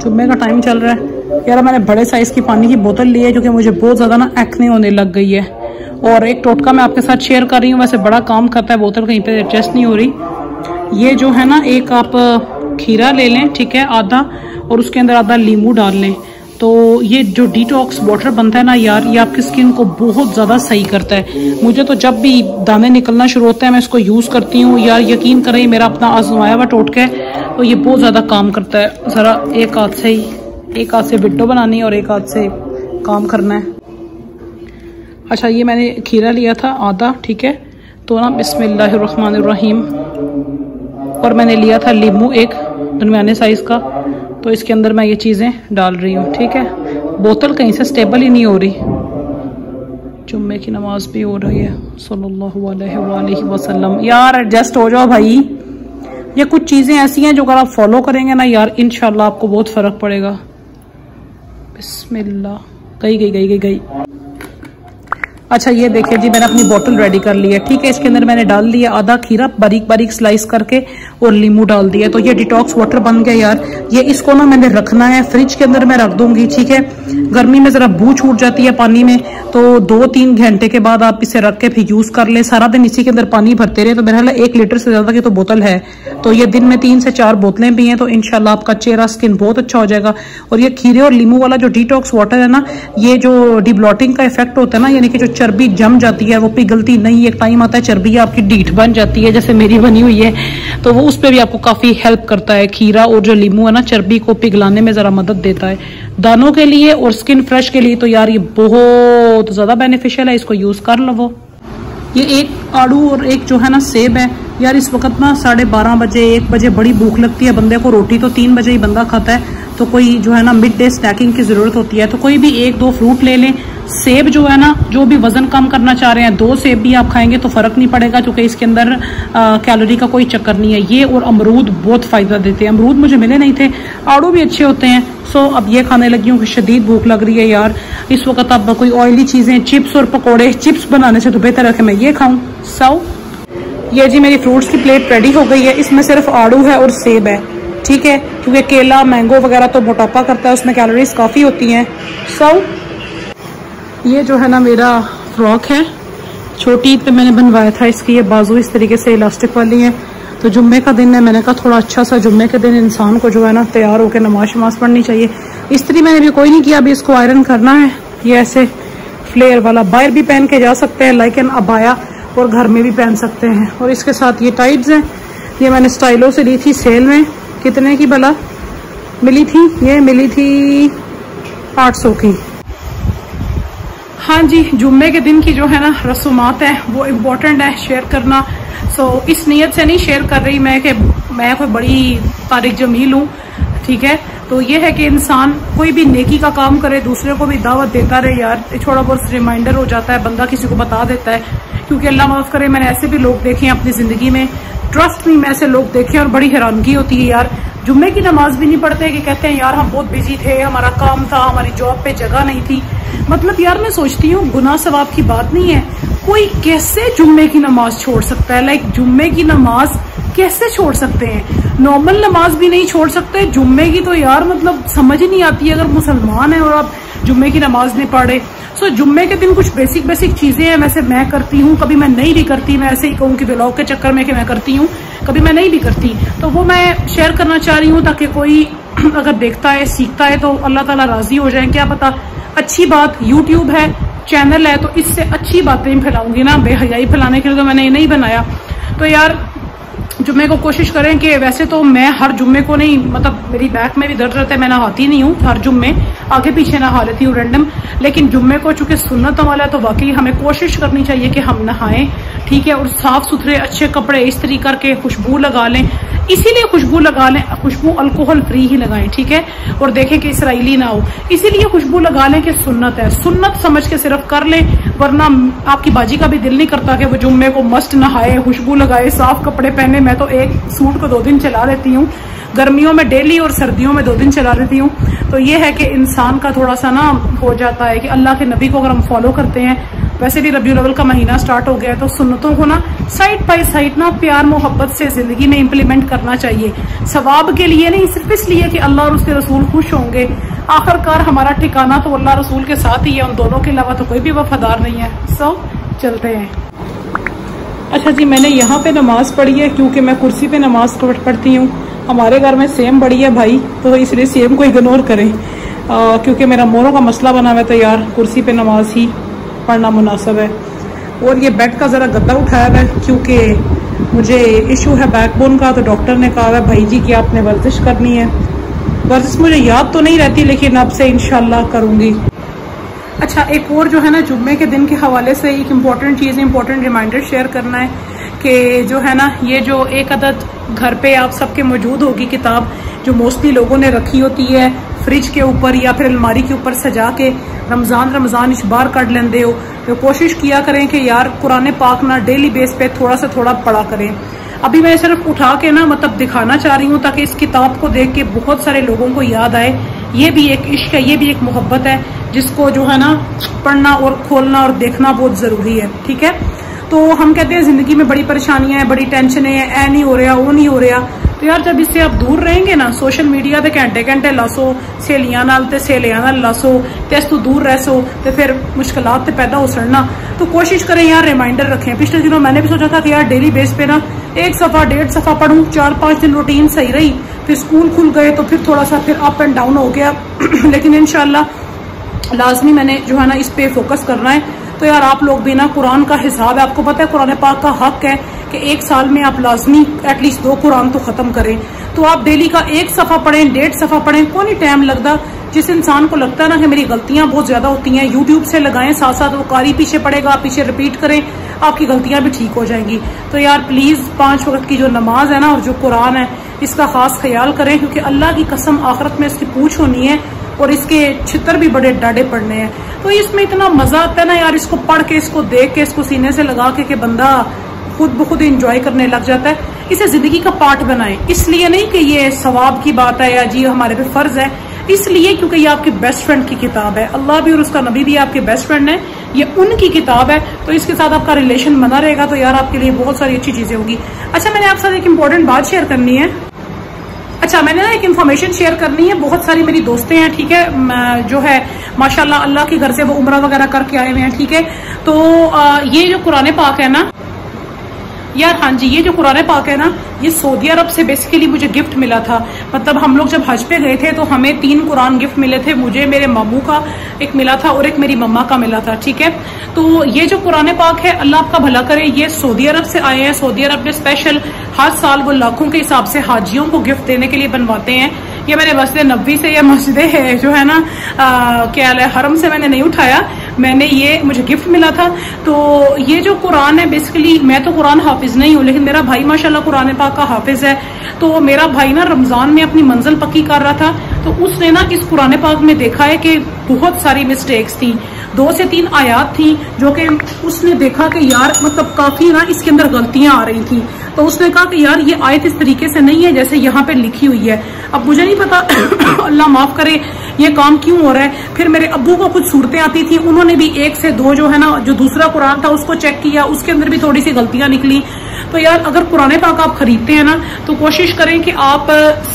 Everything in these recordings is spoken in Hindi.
जुम्मे का टाइम चल रहा है। यार मैंने बड़े साइज़ की पानी की बोतल ली है जो कि मुझे बहुत ज़्यादा ना एक्ने होने लग गई है। और एक टोटका मैं आपके साथ शेयर कर रही हूँ। वैसे बड़ा काम करता है बोतल कहीं पे एडजस्ट नहीं हो रही। ये जो है ना एक आप खीरा ले लें ठीक है आधा और उसके अंदर आधा लींबू डाल लें। तो ये जो डिटॉक्स वाटर बनता है ना यार, ये आपकी स्किन को बहुत ज़्यादा सही करता है। मुझे तो जब भी दाने निकलना शुरू होते हैं, मैं इसको यूज़ करती हूँ। यार यकीन करें, मेरा अपना आजमाया हुआ टोटका है तो ये बहुत ज़्यादा काम करता है। ज़रा एक हाथ से ही, एक हाथ से विडो बनानी है और एक हाथ से काम करना है। अच्छा ये मैंने खीरा लिया था, आधा, ठीक है? तो ना, बिस्मिल्लाहिर्रहमानिर्रहीम। और मैंने लिया था लींबू एक दरमियाने साइज़ का। तो इसके अंदर मैं ये चीज़ें डाल रही हूँ, ठीक है? बोतल कहीं से स्टेबल ही नहीं हो रही। जुम्मे की नमाज़ भी हो रही है, सल्लल्लाहु अलैहि वसल्लम। यार एडजस्ट हो जाओ भाई। ये कुछ चीज़ें ऐसी हैं जो अगर आप फॉलो करेंगे ना यार इनशाला आपको बहुत फ़र्क पड़ेगा। बिस्मिल्लाह। गई गई गई गई गई। अच्छा ये देखिए जी, मैंने अपनी बोतल रेडी कर ली है। ठीक है, इसके अंदर मैंने डाल दिया आधा खीरा, बारीक बारीक स्लाइस करके और लींबू डाल दिया। तो ये डिटॉक्स वाटर बन गया यार। ये इसको ना मैंने रखना है फ्रिज के अंदर मैं रख दूँगी, ठीक है? गर्मी में जरा बू छूट जाती है पानी में तो दो तीन घंटे के बाद आप इसे रख के फिर यूज़ कर ले। सारा दिन इसी के अंदर पानी भरते रहे तो मेरा एक लीटर से ज़्यादा की तो बोतल है। तो ये दिन में तीन से चार बोतलें भी हैं तो इनशाला आपका चेहरा स्किन बहुत अच्छा हो जाएगा। और ये खीरे और लींबू वाला जो डिटॉक्स वाटर है ना, ये जो डिब्लॉटिंग का इफ़ेक्ट होता है ना, यानी कि जो चर्बी जम जाती है, वो पिघलती नहीं एक टाइम आता है, चर्बी आपकी डीठ बन जाती है, जैसे मेरी बनी हुई है तो वो उस पर भी आपको काफ़ी हेल्प करता है, खीरा और जो लींबू है ना, चर्बी को पिघलाने में जरा मदद देता है। दानों के लिए और स्किन फ्रेश के लिए तो यार ये बहुत ज़्यादा बेनिफिशियल है, इसको यूज़ कर लो ये एक आड़ू और एक जो है ना सेब है, यार इस वक्त ना साढ़े बारह बजे, एक बजे बड़ी भूख लगती है, बंदे को रोटी तो तीन बजे ही बंदा खाता है तो कोई जो है ना मिड डे स्नैकिंग की ज़रूरत होती है तो कोई भी एक दो फ्रूट ले लें सेब जो है ना, जो भी वज़न कम करना चाह रहे हैं, दो सेब भी आप खाएँगे तो फ़र्क नहीं पड़ेगा क्योंकि इसके अंदर कैलोरी का कोई चक्कर नहीं है। ये और अमरूद बहुत फ़ायदा देते हैं। अमरूद मुझे मिले नहीं थे, आड़ू भी अच्छे होते हैं। सो अब ये खाने लगी हूँ कि शदीद भूख लग रही है यार। इस वक्त अब कोई ऑयली चीज़ें चिप्स और पकौड़े चिप्स बनाने से तो बेहतर है कि मैं ये खाऊं। सो ये जी मेरी फ्रूट्स की प्लेट रेडी हो गई है। इसमें सिर्फ़ आड़ू है और सेब है। ठीक है? क्योंकि केला मैंगो वगैरह तो मोटापा करता है, उसमें कैलोरीज काफ़ी होती हैं। सो ये जो है ना मेरा फ्रॉक है, छोटी पे मैंने बनवाया था, इसकी ये बाजू इस तरीके से इलास्टिक वाली है। तो जुम्मे का दिन है, मैंने कहा थोड़ा अच्छा सा जुम्मे के दिन इंसान को जो है ना तैयार होकर नमाज़ शमाज पढ़नी चाहिए। इस्त्री मैंने भी कोई नहीं किया, अभी इसको आयरन करना है। ये ऐसे फ्लेयर वाला, बाहर भी पहन के जा सकते हैं लाइक एन अबाया और घर में भी पहन सकते हैं। और इसके साथ ये टाइट्स हैं। ये मैंने स्टाइलो से ली थी सेल में। कितने की भला? मिली थी? ये मिली थी आठ सौ की। हाँ जी, जुम्मे के दिन की जो है ना रसूमात है, वो इम्पोर्टेंट है शेयर करना। सो इस नीयत से नहीं शेयर कर रही मैं कि मैं कोई बड़ी तारीख जमील हूँ ठीक है? तो ये है कि इंसान कोई भी नेकी का काम करे, दूसरे को भी दावत देता रहे यार। थोड़ा बहुत रिमाइंडर हो जाता है, बंदा किसी को बता देता है। क्योंकि अल्लाह माफ़ करे, मैंने ऐसे भी लोग देखे हैं अपनी ज़िंदगी में। ट्रस्ट में ऐसे लोग देखे और बड़ी हैरानगी होती है यार। जुम्मे की नमाज़ भी नहीं पढ़ते कि कहते हैं, यार, हम बहुत बिज़ी थे, हमारा काम था, हमारी जॉब पे जगह नहीं थी। मतलब यार मैं सोचती हूँ गुना सवाब की बात नहीं है। कोई कैसे जुम्मे की नमाज़ छोड़ सकता है? लाइक जुम्मे की नमाज़ कैसे छोड़ सकते हैं? नॉर्मल नमाज़ भी नहीं छोड़ सकते। जुम्मे की तो यार मतलब समझ ही नहीं आती है अगर मुसलमान है और आप जुम्मे की नमाज़ नहीं पढ़े। सो so, जुम्मे के दिन कुछ बेसिक बेसिक चीज़ें हैं। वैसे मैं करती हूँ कभी मैं नहीं भी करती मैं ऐसे ही कहूँ कि ब्लॉग के चक्कर में कि मैं करती हूँ कभी मैं नहीं भी करती। तो वो मैं शेयर करना चाह रही हूँ ताकि कोई अगर देखता है सीखता है तो अल्लाह ताला राज़ी हो जाए। क्या पता अच्छी बात यूट्यूब है चैनल है तो इससे अच्छी बातें फैलाऊँगी ना, बेहयाई फैलाने के लिए तो मैंने ये नहीं बनाया। तो यार जुम्मे को कोशिश करें कि वैसे तो मैं हर जुम्मे को नहीं मतलब मेरी बैक में भी दर्द रहता है, मैं नहाती नहीं हूँ हर जुम्मे, आगे पीछे नहा लेती हूँ रैंडम लेकिन जुम्मे को चूँकि सुन्नत वाला है तो वाकई हमें कोशिश करनी चाहिए कि हम नहाएँ ठीक है, और साफ़ सुथरे, अच्छे कपड़े इस्त्री करके खुशबू लगा लें। इसीलिए खुशबू लगा लें, खुशबू अल्कोहल फ्री ही लगाएँ, ठीक है? और देखें कि इसराइली ना हो। इसीलिए खुशबू लगा लें कि सुन्नत है। सुन्नत समझ के सिर्फ़ कर लें, वरना आपकी बाजी का भी दिल नहीं करता कि वो जुम्मे को मस्त नहाए, खुशबू लगाए, साफ़ कपड़े पहने। मैं तो एक सूट को दो दिन चला लेती हूँ। गर्मियों में डेली और सर्दियों में दो दिन चला लेती हूँ। तो ये है कि इंसान का थोड़ा सा ना हो जाता है कि अल्लाह के नबी को अगर हम फॉलो करते हैं वैसे भी रबी अव्वल का महीना स्टार्ट हो गया है तो सुन्नतों को ना साइड बाई साइड ना प्यार, मोहब्बत से ज़िंदगी में इम्प्लीमेंट करना चाहिए। सवाब के लिए नहीं, सिर्फ़ इसलिए कि अल्लाह और उसके रसूल खुश होंगे। आखिरकार हमारा ठिकाना तो अल्लाह रसूल के साथ ही है, उन दोनों के अलावा तो कोई भी वफादार नहीं है। सो चलते हैं। अच्छा जी, मैंने यहाँ पे नमाज़ पढ़ी है, क्योंकि मैं कुर्सी पे नमाज़ पढ़ती हूँ। हमारे घर में सेम बड़ी है भाई तो इसलिए सेम को इग्नोर करें। क्योंकि मेरा मोरों का मसला बना हुआ तो यार कुर्सी पे नमाज़ ही। पढ़ना मुनासब है। और ये बेड का ज़रा गद्दा उठाया हुआ है, क्योंकि मुझे इशू है बैकबोन का तो डॉक्टर ने कहा है, भाई जी, कि आपने वर्जिश करनी है। वर्जिश मुझे याद तो नहीं रहती, लेकिन अब से इनशाला करूँगी। अच्छा एक और जो है ना, जुम्मे के दिन के हवाले से एक इंपॉर्टेंट चीज़ इम्पोर्टेंट रिमाइंडर शेयर करना है, कि जो है ना, ये जो एक अदद घर पे आप सबके मौजूद होगी किताब, जो मोस्टली लोगों ने रखी होती है फ्रिज के ऊपर या फिर अलमारी के ऊपर सजा के रमज़ान रमज़ान इस बार कर लेंदे हो। तो कोशिश किया करें कि यार कुरान पाक ना डेली बेस पे थोड़ा सा थोड़ा पढ़ा करें। अभी मैं सिर्फ़ उठा के ना मतलब दिखाना चाह रही हूँ ताकि इस किताब को देख के बहुत सारे लोगों को याद आए। ये भी एक इश्क है, ये भी एक मोहब्बत है, जिसको जो है ना पढ़ना और खोलना और देखना बहुत ज़रूरी है, ठीक है? तो हम कहते हैं ज़िंदगी में बड़ी परेशानियाँ हैं, बड़ी टेंशन है ए नहीं हो रहा, वो नहीं हो रहा। तो यार जब इससे आप दूर रहेंगे ना सोशल मीडिया ਤੇ ਘੰਟੇ ਘੰਟੇ ਲਾਸੋ ਸਹੇਲੀਆਂ ਨਾਲ ਤੇ ਸਹੇਲੀਆਂ ਨਾਲ ਲਾਸੋ ਤੇ ਇਸ ਤੋਂ दूर रह सो तो फिर मुश्किलात तो पैदा हो सड़ना तो कोशिश करें यार रिमाइंडर रखें पिछले दिनों मैंने भी सोचा था कि यार डेली बेस पे ना एक सफा डेढ़ सफा पढ़ूं चार पांच दिन रूटीन सही रही फिर स्कूल खुल गए तो फिर थोड़ा सा फिर अप एंड डाउन हो गया लेकिन इनशाला लाजमी मैंने जो है ना इस पे फोकस करना है तो यार आप लोग भी ना कुरान का हिसाब है। आपको पता है कुरान पाक का हक है कि एक साल में आप लाजमी एटलीस्ट दो कुरान तो खत्म करें। तो आप डेली का एक सफ़ा पढ़ें, डेढ़ सफ़ा पढ़ें कौन ही टाइम लगता। जिस इंसान को लगता है ना कि मेरी गलतियाँ बहुत ज़्यादा होती हैं यूट्यूब से लगाएँ साथ साथ वो कारी पीछे पड़ेगा आप पीछे रिपीट करें, आपकी गलतियाँ भी ठीक हो जाएँगी। तो यार प्लीज़ पाँच वक्त की जो नमाज़ है ना और जो कुरान है, इसका खास ख्याल करें, क्योंकि अल्लाह की कसम आखरत में इसकी पूछ होनी है और इसके छितर भी बड़े डाडे पड़ने हैं। तो इसमें इतना मज़ा आता है ना यार इसको पढ़ के इसको देख के इसको सीने से लगा के, के बंदा खुद ब खुद इंजॉय करने लग जाता है। इसे ज़िंदगी का पार्ट बनाए। इसलिए नहीं कि ये सवाब की बात है या जी हमारे पे फ़र्ज़ है। इसलिए क्योंकि ये आपके बेस्ट फ्रेंड की किताब है। अल्लाह भी और उसका नबी भी आपके बेस्ट फ्रेंड है। ये उनकी किताब है। तो इसके साथ आपका रिलेशन बना रहेगा। तो यार आपके लिए बहुत सारी अच्छी चीज़ें होंगी। अच्छा मैंने आपके साथ एक इम्पोर्टेंट बात शेयर करनी है। अच्छा मैंने ना एक इन्फॉर्मेशन शेयर करनी है। बहुत सारी मेरी दोस्तें हैं, ठीक है? जो है, माशाल्लाह अल्लाह के घर से वो उम्र वगैरह करके आए हुए हैं, ठीक है? तो ये जो कुरान पाक है ना यार हाँ जी, ये जो कुरान पाक है ना, ये सऊदी अरब से बेसिकली मुझे गिफ्ट मिला था। मतलब हम लोग जब हज पे गए थे तो हमें तीन कुरान गिफ्ट मिले थे। मुझे, मेरे मामू का एक मिला था और एक मेरी मम्मा का मिला था, ठीक है? तो ये जो कुरान पाक है, अल्लाह आपका भला करे। ये सऊदी अरब से आए हैं, सऊदी अरब में स्पेशल हर साल वो लाखों के हिसाब से हाजियों को गिफ्ट देने के लिए बनवाते हैं। ये मैंने मस्जिद नबी से, या मस्जिद है जो है ना क्या हरम से मैंने नहीं उठाया। मैंने ये मुझे गिफ्ट मिला था। तो ये जो कुरान है बेसिकली मैं तो कुरान हाफिज नहीं हूँ, लेकिन मेरा भाई माशाल्लाह कुरान पाक का हाफिज है। तो मेरा भाई ना रमज़ान में अपनी मंजिल पक्की कर रहा था। तो उसने ना इस कुरान पाक में देखा है कि बहुत सारी मिस्टेक्स थी। दो से तीन आयात थी, जो कि उसने देखा कि यार मतलब काफ़ी ना इसके अंदर गलतियाँ आ रही थी। तो उसने कहा कि यार, ये आयत इस तरीके से नहीं है जैसे यहाँ पे लिखी हुई है। अब मुझे नहीं पता, अल्लाह माफ़ करे ये काम क्यों हो रहा है? फिर मेरे अब्बू को कुछ सूरतें आती थी, उन्होंने भी एक से दो जो है ना, जो दूसरा कुरान था, उसको चेक किया, उसके अंदर भी थोड़ी सी गलतियाँ निकली। तो यार, अगर पुराने पाक आप खरीदते हैं ना तो कोशिश करें कि आप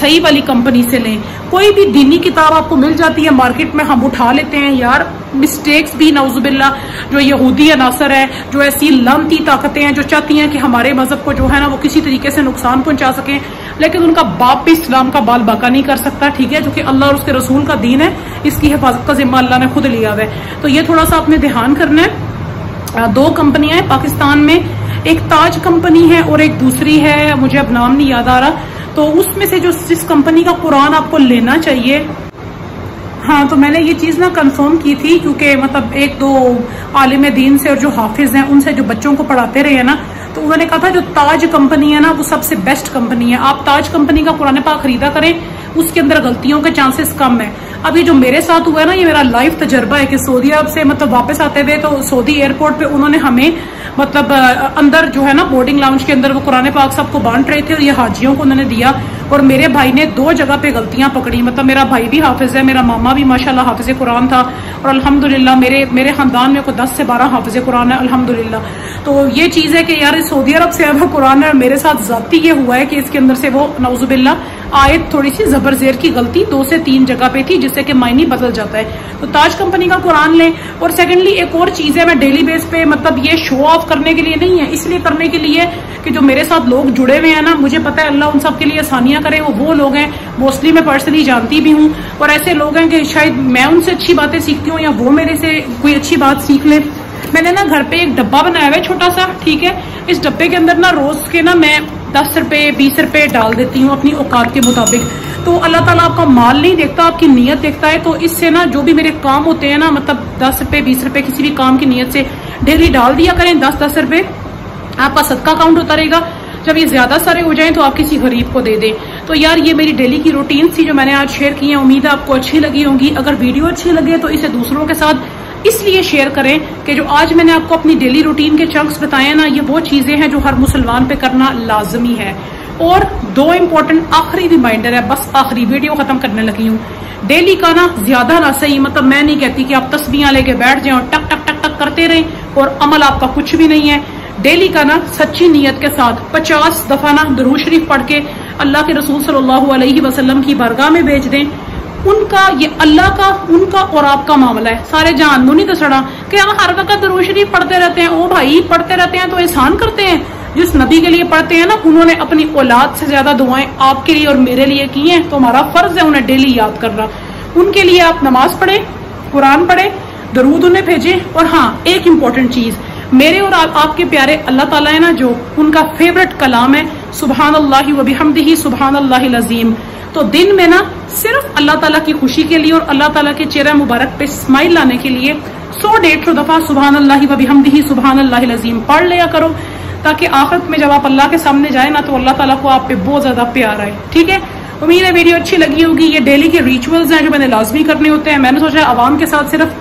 सही वाली कंपनी से लें। कोई भी दीनी किताब आपको मिल जाती है, मार्केट में हम उठा लेते हैं, यार मिस्टेक्स भी नवजुबिल्ला जो यहूदी अनासर है, जो ऐसी लमती ताकतें हैं, जो चाहती हैं कि हमारे मज़हब को जो है ना, वो किसी तरीके से नुकसान पहुँचा सकें, लेकिन उनका बाप भी इस्लाम का बाल बाका नहीं कर सकता, ठीक है, जो कि अल्लाह और उसके रसूल का दीन है, इसकी हिफाजत का जिम्मा अल्लाह ने खुद लिया हुआ है। तो ये थोड़ा सा आपने ध्यान करना है। दो कंपनियाँ हैं, पाकिस्तान में, एक ताज कंपनी है और एक दूसरी है, मुझे अब नाम नहीं याद आ रहा। तो उसमें से जो जिस कंपनी का कुरान आपको लेना चाहिए हाँ तो मैंने ये चीज़ ना कंफर्म की थी, क्योंकि मतलब एक दो आलिम दीन से और जो हाफिज हैं, उनसे जो बच्चों को पढ़ाते रहे हैं ना तो उन्होंने कहा था, जो ताज कंपनी है ना, वो सबसे बेस्ट कंपनी है। आप ताज कंपनी का पुराने पाक खरीदा करें, उसके अंदर गलतियों के चांसेस कम है। ये जो मेरे साथ हुआ है ना, ये मेरा लाइफ तजर्बा है कि सऊदी अरब से मतलब वापस आते हुए तो सऊदी एयरपोर्ट पे उन्होंने हमें मतलब अंदर जो है ना बोर्डिंग लाउंज के अंदर वो कुरान पाक साहब को बांट रहे थे और ये हाजियों को उन्होंने दिया और मेरे भाई ने दो जगह पे गलतियाँ पकड़ी। मतलब मेरा भाई भी हाफिज है, मेरा मामा भी, माशाल्लाह, हाफिज कुरान था और अल्हम्दुलिल्लाह मेरे मेरे खानदान में कोई दस से बारह हाफिज कुरान है, अल्हम्दुलिल्लाह। तो ये चीज़ है कि यार सऊदी अरब से अब कुरान है, मेरे साथ जाती ये हुआ है कि इसके अंदर से वो नवजुबिल्ला आयत थोड़ी सी जबरजेर की गलती दो से तीन जगह पे थी जिससे कि मायनी बदल जाता है। तो ताज कंपनी का कुरान लें और सेकेंडली एक और चीज़ है, मैं डेली बेस पे मतलब ये शो ऑफ़ करने के लिए नहीं है, इसलिए करने के लिए कि जो मेरे साथ लोग जुड़े हुए हैं ना, मुझे पता है अल्लाह उन सब के लिए आसानियाँ करे, वो वो लोग हैं मोस्टली मैं पर्सनली जानती भी हूँ। और ऐसे लोग हैं कि शायद मैं उनसे अच्छी बातें सीखती हूँ या वो मेरे से कोई अच्छी बात सीख ले। मैंने ना घर पे एक डब्बा बनाया हुआ है छोटा सा ठीक है? इस डब्बे के अंदर ना रोज के ना मैं दस रुपए, बीस रुपए डाल देती हूँ अपनी औकात के मुताबिक। तो अल्लाह ताला आपका माल नहीं देखता, आपकी नीयत देखता है तो इससे ना जो भी मेरे काम होते हैं ना मतलब दस रुपए, बीस रुपए किसी भी काम की नीयत से डेली डाल दिया करें दस दस रुपए। आपका सदका काउंट होता रहेगा। जब ये ज़्यादा सारे हो जाएँ तो आप किसी गरीब को दे दें। तो यार, ये मेरी डेली की रूटीन थी जो मैंने आज शेयर की है। उम्मीद है आपको अच्छी लगी होंगी। अगर वीडियो अच्छी लगे तो इसे दूसरों के साथ इसलिए शेयर करें कि जो आज मैंने आपको अपनी डेली रूटीन के चंक्स बताए ना, ये वो चीज़ें हैं जो हर मुसलमान पे करना लाजमी है। और दो इंपॉर्टेंट आखिरी रिमाइंडर है, बस आखिरी वीडियो खत्म करने लगी हूँ। डेली का ना ज़्यादा ना सही मतलब मैं नहीं कहती कि आप तस्वीर लेके बैठ जाए और टक टक टक टक करते रहें, और अमल आपका कुछ भी नहीं है। डेली का ना सच्ची नीयत के साथ पचास दफ़ा ना दरू शरीफ पढ़ के अल्लाह के रसूल सल्लल्लाहु अलैहि वसल्लम की बरगाह में भेज दें। उनका ये अल्लाह का, उनका और आपका मामला है। सारे जान नहीं तो सड़ा कि हर वक्त दरू शरीफ पढ़ते रहते हैं, ओ भाई, पढ़ते रहते हैं तो एहसान करते हैं। जिस नबी के लिए पढ़ते हैं ना, उन्होंने अपनी औलाद से ज़्यादा दुआएँ आपके लिए और मेरे लिए की हैं। तो हमारा फ़र्ज़ है उन्हें डेली याद करना। उनके लिए आप नमाज़ पढ़े, कुरान पढ़े, दरूद उन्हें भेजे। और हाँ एक इम्पोर्टेंट चीज़, मेरे और आपके प्यारे अल्लाह ताला है ना, जो उनका फेवरेट कलाम है सुबहान अल्लाह वबी हमदी सुबहान अल्लाह लजीम। तो दिन में ना, सिर्फ़ अल्लाह ताला की खुशी के लिए और अल्लाह ताला के चेहरा मुबारक पे स्माइल लाने के लिए, सौ डेढ़ सौ दफ़ा सुबहान अल्लाह वबी हमदी सुबहान अल्लाह लजीम पढ़ लिया करो। ताकि आखिरत में जब आप अल्लाह के सामने जाए ना तो अल्लाह ताला को आप पे बहुत ज़्यादा प्यार आए। ठीक है? उम्मीद है वीडियो अच्छी लगी होगी। ये डेली के रिचुअल्स हैं जो मैंने लाजमी करने होते हैं। मैंने सोचा आवाम के साथ सिर्फ़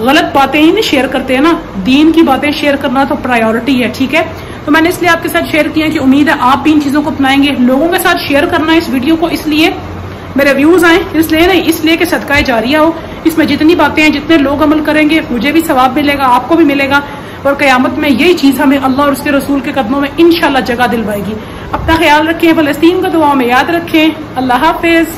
गलत बातें ही नहीं शेयर करते हैं ना। दीन की बातें शेयर करना तो प्रायोरिटी है, ठीक है? तो मैंने इसलिए आपके साथ शेयर किया कि उम्मीद है आप इन चीज़ों को अपनाएँगे। लोगों के साथ शेयर करना इस वीडियो को इसलिए मेरे व्यूज़ आए, इसलिए नहीं, इसलिए कि सदकाए जारिया हो इसमें जितनी बातें हैं, जितने लोग अमल करेंगे, मुझे भी सवाब मिलेगा, आपको भी मिलेगा। और कयामत में यही चीज़ हमें अल्लाह और उसके रसूल के कदमों में इनशाला जगह दिलवाएगी। अपना ख्याल रखें, फलस्तीन को दुआ में याद रखें। अल्लाह हाफिज।